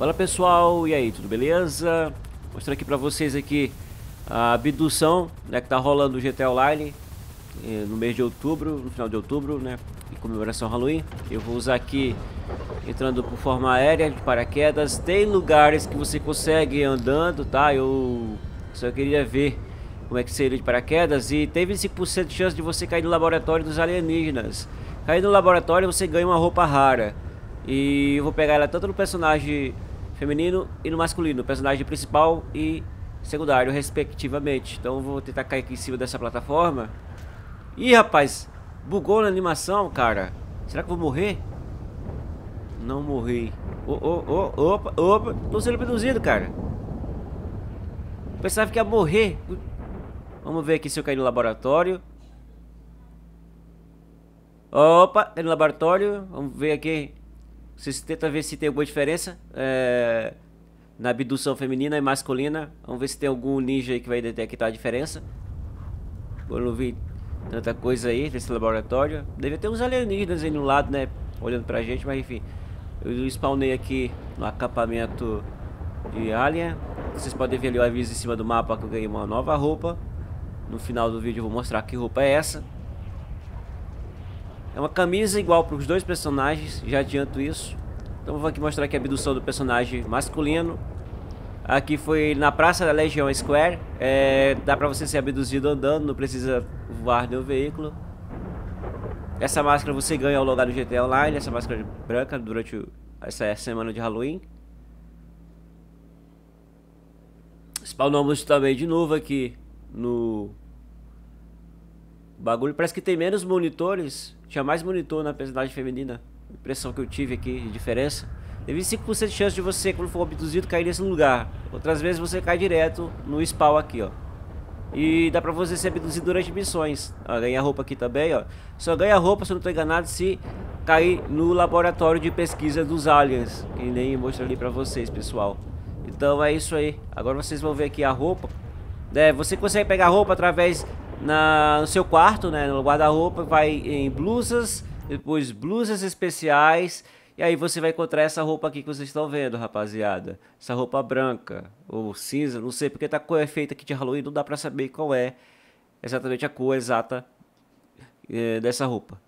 Fala pessoal, e aí, tudo beleza? Mostrando aqui pra vocês aqui a abdução né, que tá rolando no GTA Online eh, no mês de outubro, no final de outubro, né? Em comemoração Halloween. Eu vou usar aqui entrando por forma aérea de paraquedas. Tem lugares que você consegue andando, tá? Eu só queria ver como é que seria de paraquedas e tem 25% de chance de você cair no laboratório dos alienígenas. Cair no laboratório você ganha uma roupa rara. E eu vou pegar ela tanto no personagem feminino e no masculino, personagem principal e secundário, respectivamente. Então vou tentar cair aqui em cima dessa plataforma. Ih, rapaz, bugou na animação, cara. Será que eu vou morrer? Não morri. Oh, oh, oh, opa, opa, tô sendo abduzido, cara. Pensava que ia morrer. Vamos ver aqui se eu cair no laboratório. Opa, caí no laboratório. Vamos ver aqui vocês tentam ver se tem alguma diferença é, na abdução feminina e masculina. Vamos ver se tem algum ninja aí que vai detectar a diferença. Eu não vi tanta coisa aí nesse laboratório. Deve ter uns alienígenas aí no lado, né? Olhando pra gente, mas enfim. Eu spawnei aqui no acampamento de Alien. Vocês podem ver ali o aviso em cima do mapa que eu ganhei uma nova roupa. No final do vídeo eu vou mostrar que roupa é essa. É uma camisa igual para os dois personagens, já adianto isso. Então vou aqui mostrar aqui a abdução do personagem masculino. Aqui foi na Praça da Legião Square. É, dá pra você ser abduzido andando, não precisa voar no veículo. Essa máscara você ganha ao logar do GTA Online, essa máscara branca durante essa semana de Halloween. Spawnamos também de novo aqui no bagulho. Parece que tem menos monitores tinha mais monitor na personagem feminina. Impressão que eu tive aqui de diferença. Teve 5% de chance de você, quando for abduzido, cair nesse lugar. Outras vezes você cai direto no spawn aqui, ó. E dá pra você ser abduzido durante missões. Ó, ganha roupa aqui também, ó. Só ganha roupa, se eu não tô enganado, se cair no laboratório de pesquisa dos aliens. Que nem mostro ali pra vocês, pessoal. Então é isso aí. Agora vocês vão ver aqui a roupa. É, você consegue pegar roupa através na, no seu quarto, né, no guarda-roupa, vai em blusas, depois blusas especiais, e aí você vai encontrar essa roupa aqui que vocês estão vendo, rapaziada. Essa roupa branca ou cinza, não sei porque tá com efeito aqui de Halloween, não dá pra saber qual é exatamente a cor exata é, dessa roupa.